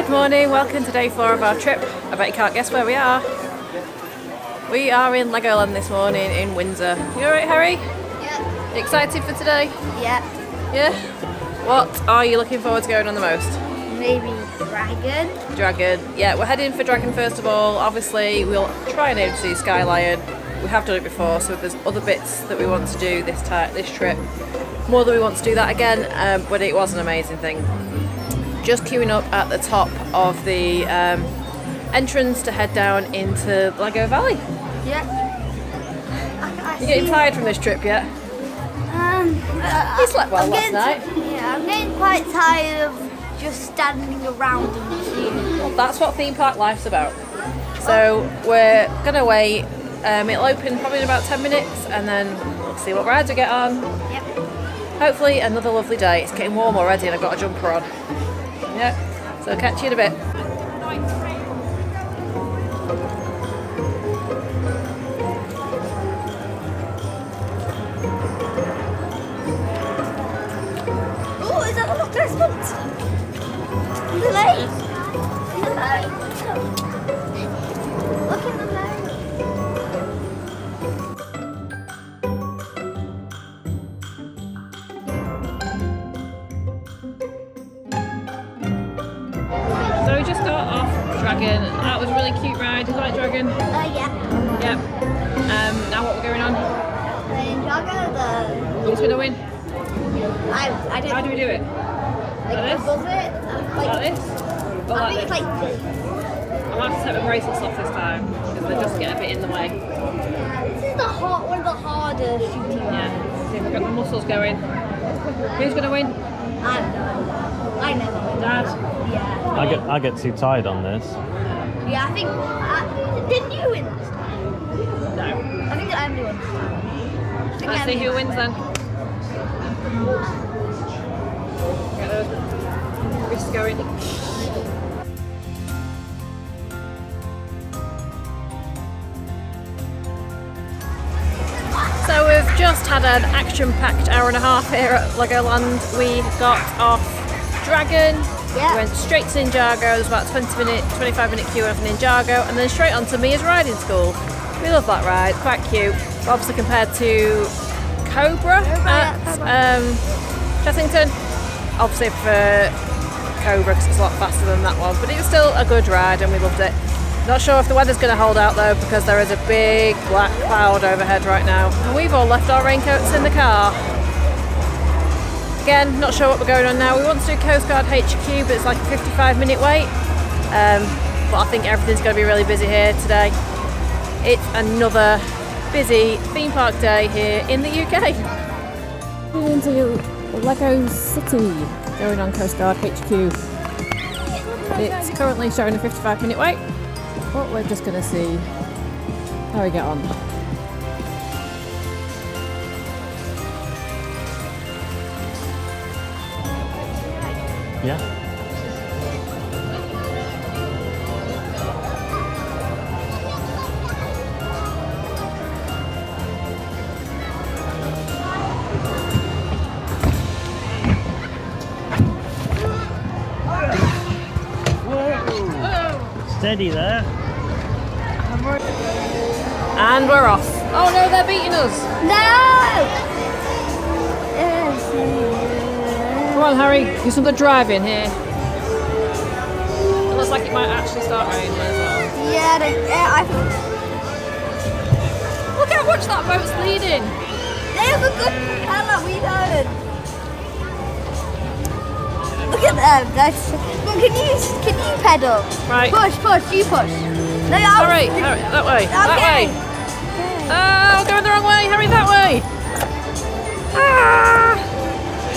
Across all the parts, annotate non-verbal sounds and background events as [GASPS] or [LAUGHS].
Good morning, welcome to day four of our trip. I bet you can't guess where we are. We are in Legoland this morning in Windsor. You alright, Harry? Yeah. Excited for today? Yeah. Yeah? What are you looking forward to going on the most? Maybe dragon. Dragon. Yeah, we're heading for Dragon first of all. Obviously, we'll try and aim to see Sky Lion. We have done it before, so there's other bits that we want to do this this trip. More than we want to do that again, um, but it was an amazing thing. Just queuing up at the top of the um, entrance to head down into Lego Valley. Yeah. I, I You getting tired from this trip yet? Um, uh, You slept well I'm last getting- Yeah, I'm getting quite tired of just standing around and seeing. That's what theme park life's about. So we're gonna wait. Um, it'll open probably in about 10 minutes and then we'll see what rides we get on. Yep. Hopefully another lovely day. It's getting warm already and I've got a jumper on. Yeah, so catch you in a bit. Oh, is that a look? There's monster. Who's gonna win? I don't know. I never. win. Dad? Yeah. I get I get too tired on this. Yeah, I think. Uh, didn't you win last time? No. I think that Emily won this time. I Let's see who won. wins then. Get those wrists going. Just had an action-packed hour and a half here at Legoland. We got off Dragon, Yeah. went straight to Ninjago. There's about 20 minute, 25 minute queue for Ninjago, and then straight on to Mia's riding school. We love that ride, quite cute. Obviously compared to Cobra, yeah, at Um, Chessington. Obviously for Cobra because it's a lot faster than that one, but it was still a good ride and we loved it. Not sure if the weather's going to hold out though because there is a big black cloud overhead right now. And we've all left our raincoats in the car. Again, not sure what we're going on now. We want to do Coast Guard HQ, but it's like a 55 minute wait. Um, but I think everything's going to be really busy here today. It's another busy theme park day here in the UK. We're into Lego City, going on Coast Guard HQ. It's currently showing a 55 minute wait, but we're just going to see how we get on. Yeah. Steady there. And we're off. Oh no, they're beating us. No! Come on, Harry, do some good driving here. It looks like it might actually start raining as well. Yeah, they, yeah, I think... Look how much that boat's leading. they have a good colour, we don't. Look at them, that's. Well, can you can you pedal? Right. Push, push, you push. No, I All was- right, that way, that way. Oh, going the wrong way, Harry, that way. Ah!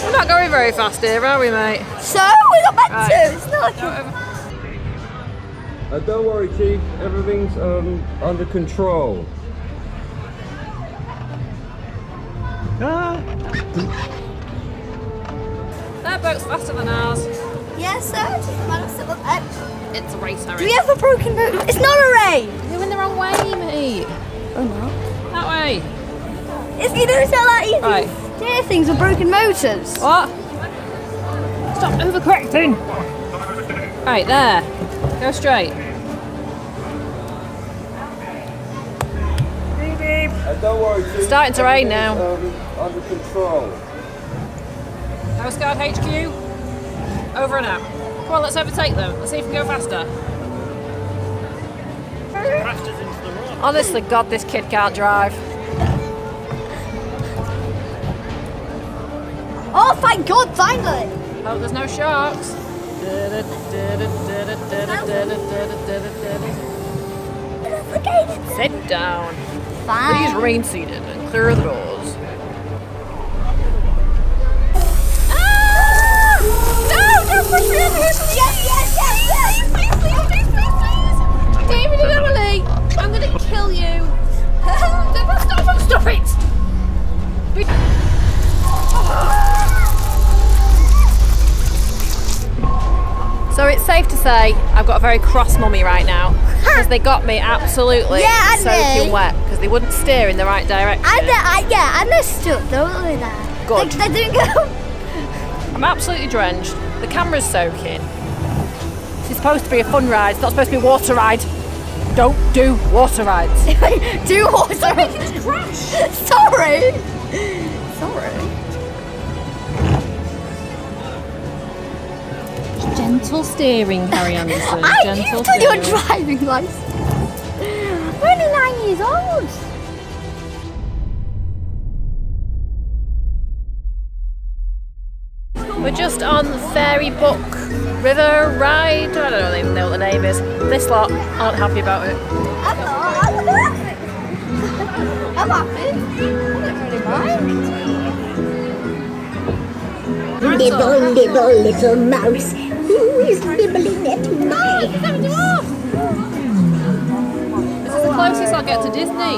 We're not going very fast here, are we, mate? So we're not meant Right. to. It's not. Uh, don't worry, Chief. Everything's um, under control. Ah. That boat's faster than ours. Yes, sir. It doesn't matter. So, It's a race, Harry. do we have a broken boat? It's not a race. You're in the wrong way, mate. Oh no. That way. It's you know it's not that easy. Right. Steer things with broken motors. What? Stop overcorrecting. Right there. Go straight. And don't worry, Chief. Starting to rain now. Everything's, Um, under control. Coast Guard HQ. Over and out. Come on, let's overtake them. Let's see if we can go faster. Crashed Honestly, God, this kid can't drive. Oh, thank God, finally. Oh, there's no sharks. Sit down. Please Fine. remain seated and clear the doors. Ah! No, don't push me over. Yes, yes, yes, yes. Please, please, please, please, please. David and Emily, I'm gonna kill you. [LAUGHS] Stop, stop it! So it's safe to say I've got a very cross mummy right now because they got me absolutely Yeah, soaking wet because they wouldn't steer in the right direction. And uh, I, yeah, and they're stuck, don't they? Good. Like, they didn't go. [LAUGHS] I'm absolutely drenched. The camera's soaking. It's supposed to be a fun ride. It's not supposed to be a water ride. Don't do water rides. [LAUGHS] Do water. rides. crash. [LAUGHS] Sorry. Sorry. Gentle steering, Harry [LAUGHS] Anderson. I Gentle you've your steering. driving license. We're only nine years old. We're just on the Fairy Book River Ride. I don't even know what the name is. This lot aren't happy about it. I'm not. I'm happy. I'm happy. I don't really mind. Nibble, nibble, little mouse. Who is nibbling at my This is the closest I'll get to Disney.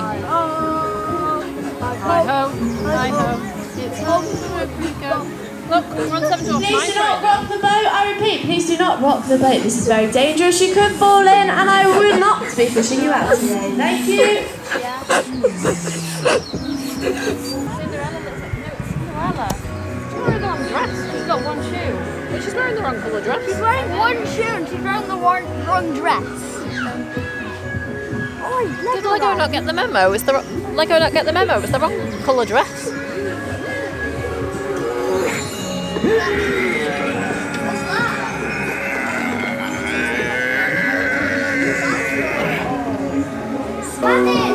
Hi ho, hi ho. It's home where we go. Look, we're on Seven Dwarfs Please do not rock the boat. I repeat, please do not rock the boat. This is very dangerous. You could fall in, and I will not be pushing you out today. Thank you. Yeah. Cinderella looks like, no, it's Cinderella. She's wearing the wrong dress. She's got one shoe. But she's wearing the wrong colour dress. She's wearing one shoe and she's wearing the wrong, wrong dress. Oh, Did Lego not get the memo? Is the ro- Lego not get the memo? It's the wrong colour dress. Grandma,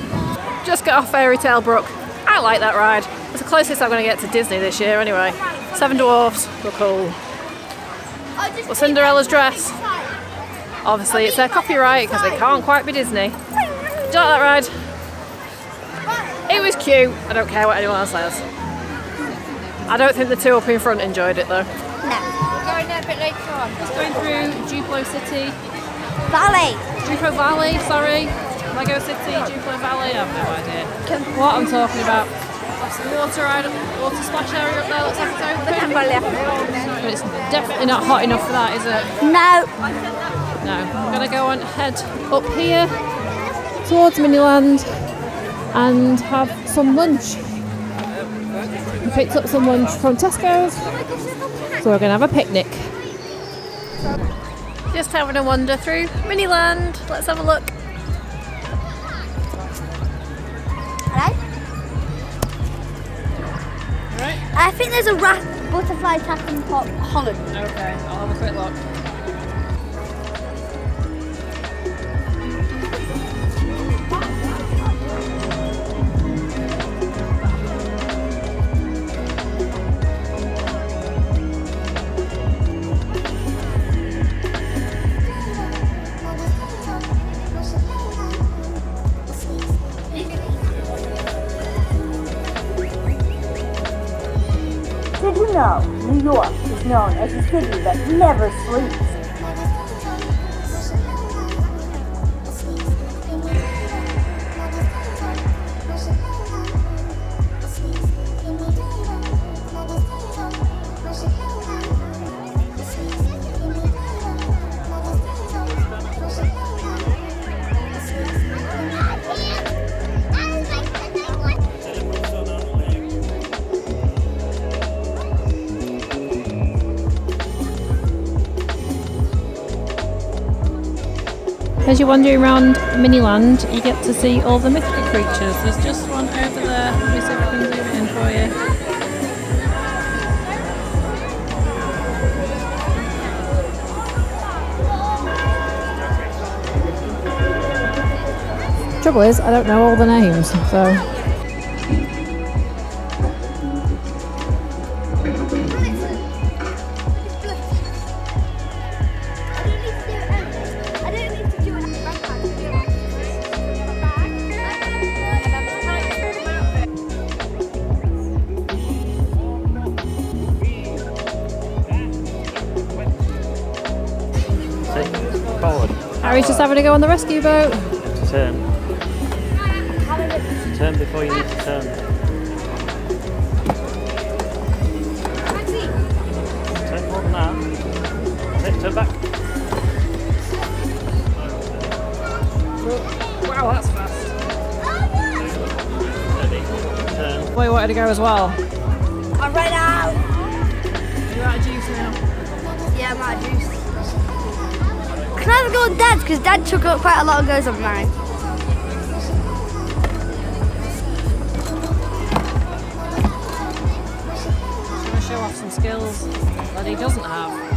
Just got off Fairy Tale Brook. I like that ride. It's the closest I'm going to get to Disney this year anyway. Seven Dwarfs were cool. Well, Cinderella's dress. Obviously, it's their copyright because they can't quite be Disney. Do you like that ride? It was cute. I don't care what anyone else says. I don't think the two up in front enjoyed it though. No. Going there a bit later on. Just going through Duplo City, Valley. Duplo Valley, sorry. Lego City, Duplo Valley, I have no idea what I'm talking about. The water ride, water splash area up there looks like it's open. But it's definitely not hot enough for that, is it? No. No. I'm gonna go and head up here towards Miniland and have some lunch. We picked up some lunch from Tesco's, so we're gonna have a picnic. Just having a wander through Miniland. Let's have a look. I think there's a rat Butterfly Tapping Pop Holland. Okay, I'll have a quick look. Know New York is known as a city that never sleeps? You're wandering around Miniland, you get to see all the mythical creatures. There's just one over there. Let me see if I can zoom in for you. Trouble is, I don't know all the names, so. Harry's just having a go on the rescue boat. Turn. Turn before you need to turn. Turn more than that. Sit, turn back. Wow, that's fast. Steady. Turn. Boy wanted to go as well. I'm right out. You're out of juice now. Yeah, I'm out of juice. Can I have a go on Dad's? Because Dad took up quite a lot of goes on mine. Trying to show off some skills that he doesn't have.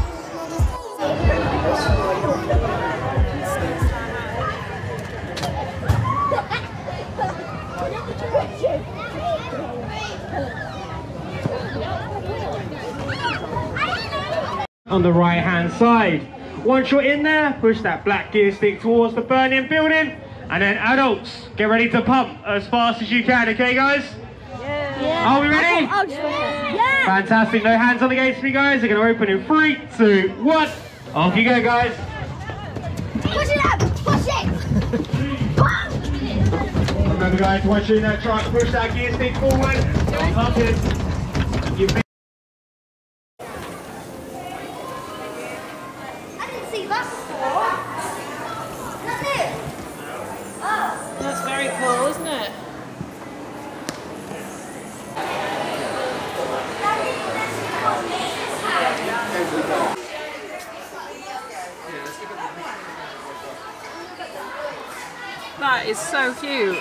on the right hand side. Once you're in there, push that black gear stick towards the burning building. And then adults, get ready to pump as fast as you can, okay guys? Yeah. Are we ready? Yeah. Fantastic, no hands on the gates for me guys. They're gonna open in three, two, one. Off you go guys. Push it up. Push it. Remember guys, once you're in that truck, push that gear stick forward. Pump it. You I didn't see that before. That's it. Oh. That's very cool, isn't it? That is so cute.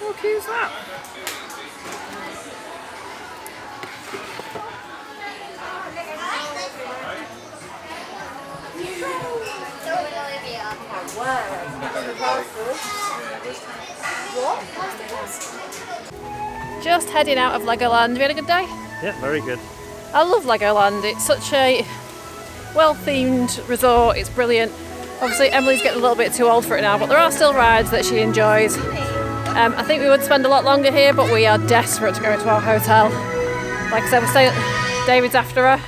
How cute is that? Just heading out of Legoland. Have you had a good day? Yeah, very good. I love Legoland. It's such a well themed resort. It's brilliant. Obviously, Emily's getting a little bit too old for it now, but there are still rides that she enjoys. Um, I think we would spend a lot longer here, but we are desperate to go into our hotel. Like I said, we're staying at David's after her.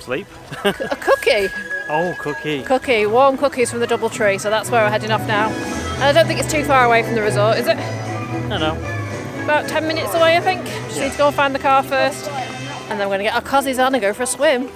Sleep. A cookie! [LAUGHS] oh, cookie. Cookie, warm cookies from the Double Tree, so that's where we're heading off now. And I don't think it's too far away from the resort, is it? No, no. About 10 minutes away, I think. Just need to go and find the car first. And then we're going to get our cozies on and go for a swim.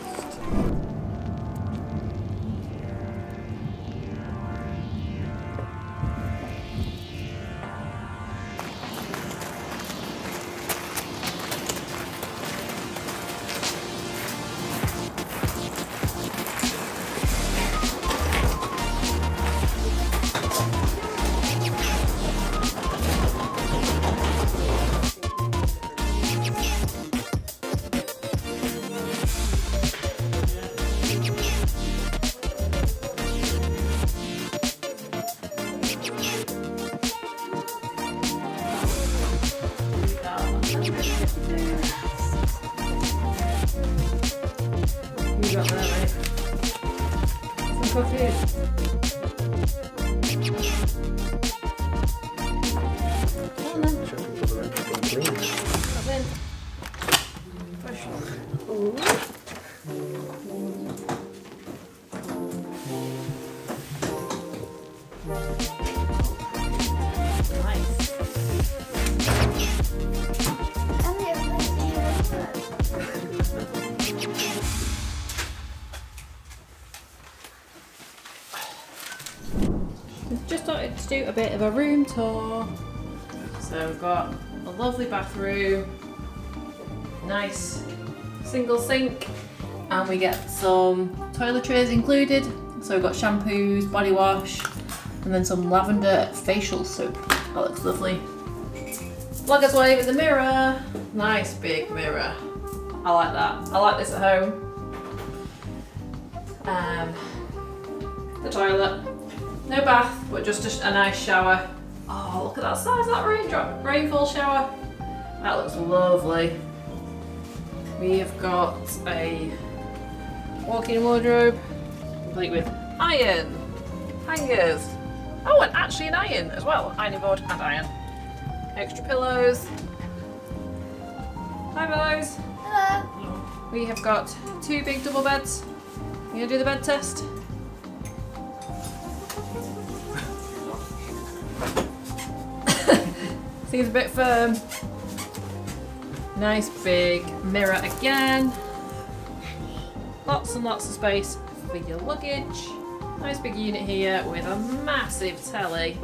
Tour. So we've got a lovely bathroom, nice single sink, and we get some toiletries included. So we've got shampoos, body wash, and then some lavender facial soap. That looks lovely. Vlogger's wave in the mirror. Nice big mirror. I like that. I like this at home. Um, the toilet. No bath, but just a, a nice shower. Oh, look at that size, that raindrop, rainfall shower. That looks lovely. We have got a walk-in wardrobe, complete with iron, hangers. Oh, and actually an iron as well, ironing board and iron. Extra pillows. Hi, pillows. Hello. We have got two big double beds. You gonna do the bed test? Seems a bit firm. Nice big mirror again. Lots and lots of space for your luggage. Nice big unit here with a massive telly.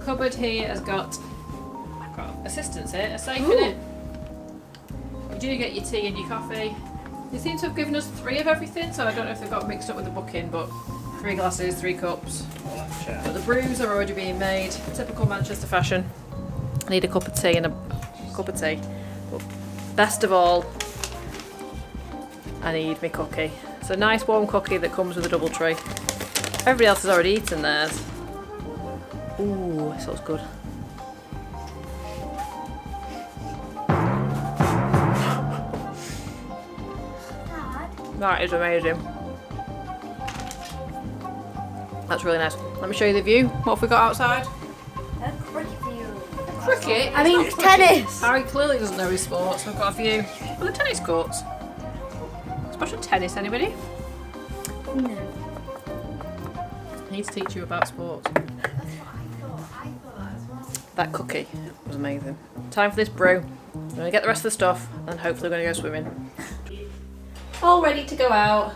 Cupboard here has got, I've got assistance here, a safe in it. You do get your tea and your coffee. They seem to have given us three of everything, so I don't know if they've got mixed up with the booking, but three glasses, three cups. But the brews are already being made. Typical Manchester fashion. Need a cup of tea and a cup of tea. But best of all, I need my cookie. It's a nice warm cookie that comes with a Double Tree. Everybody else has already eaten theirs. Ooh, it smells good. That is amazing. That's really nice. Let me show you the view. What have we got outside? Cricket I mean It's not cricket. tennis. Harry clearly doesn't know his sports. I've got a few. Well, the tennis courts. Special tennis, anybody? No. I need to teach you about sports. That cookie was amazing. Time for this brew. I'm gonna get the rest of the stuff and hopefully we're gonna go swimming. All ready to go out.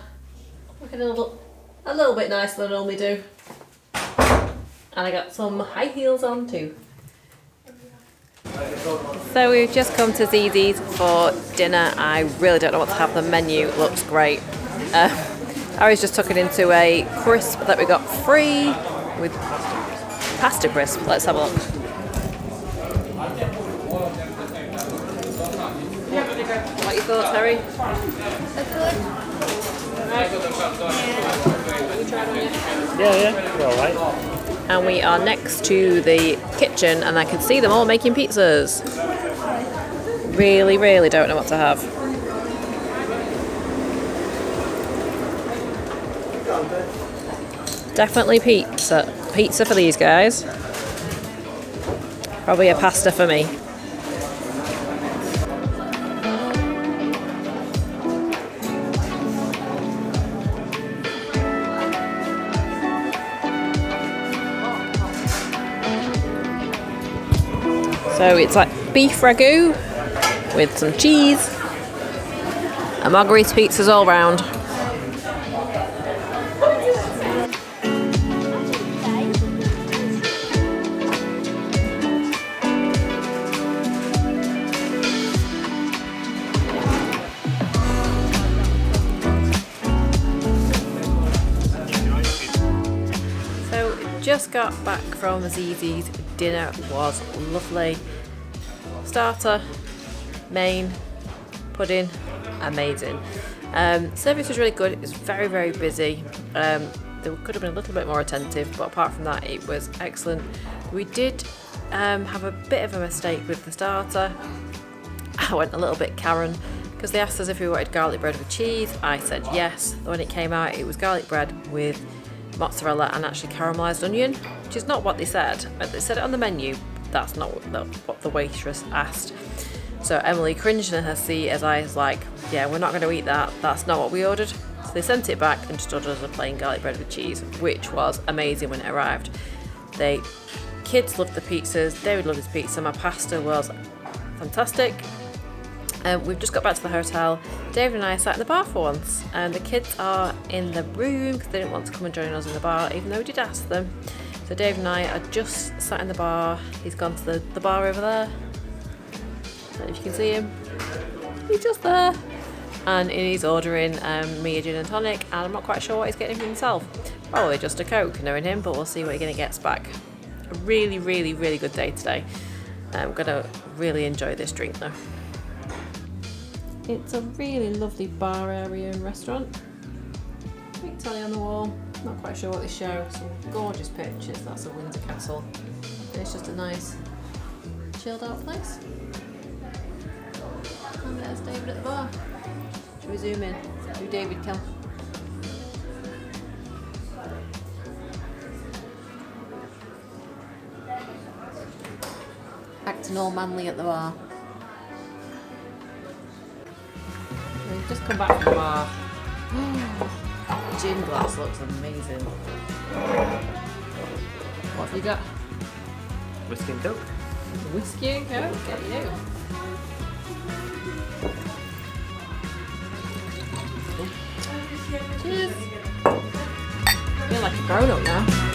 Looking a little, a little bit nicer than I normally do. And I got some high heels on too. So we've just come to Zizzi's for dinner. I really don't know what to have. The menu looks great. Uh, [LAUGHS] Harry's just took it into a crisp that we got free with pasta crisp. Let's have a look. What are your thoughts, Harry? Yeah, yeah, you're alright. And we are next to the kitchen, and I can see them all making pizzas. Really, really don't know what to have. Definitely pizza. Pizza for these guys. Probably a pasta for me. So it's like beef ragu with some cheese and margarita pizzas all round. So just got back from Zizzi's. Dinner was lovely. Starter, main, pudding, amazing. Um, service was really good. It was very very busy. Um, they could have been a little bit more attentive, but apart from that, it was excellent. We did um, have a bit of a mistake with the starter. [LAUGHS] I went a little bit Karen because they asked us if we wanted garlic bread with cheese. I said yes. When it came out, it was garlic bread with mozzarella and actually caramelised onion, which is not what they said. But They said it on the menu. That's not what the, what the waitress asked. So Emily cringed in her seat as I was like, "Yeah, we're not going to eat that. That's not what we ordered." So they sent it back and just ordered us a plain garlic bread with cheese, which was amazing when it arrived. They kids loved the pizzas, David loved his pizza, my pasta was fantastic. Um, we've just got back to the hotel. David and I sat in the bar for once, and the kids are in the room because they didn't want to come and join us in the bar, even though we did ask them. So Dave and I are just sat in the bar. He's gone to the, the bar over there. Don't know if you can see him. He's just there. And he's ordering um, me a gin and tonic, and I'm not quite sure what he's getting for himself. Probably just a Coke, knowing him, but we'll see what he gets back. A really, really, really good day today. I'm gonna really enjoy this drink though. It's a really lovely bar area and restaurant. Big telly on the wall. Not quite sure what they show. Some gorgeous pictures. That's a Windsor Castle. And it's just a nice chilled out place. And there's David at the bar. Should we zoom in? Do David come? Acting all manly at the bar. We've just come back from the bar. [GASPS] [GASPS] Gin glass looks amazing. What have you got? Whiskey and Coke. Whiskey and Coke, get you. Cheers. I feel like a grown up now.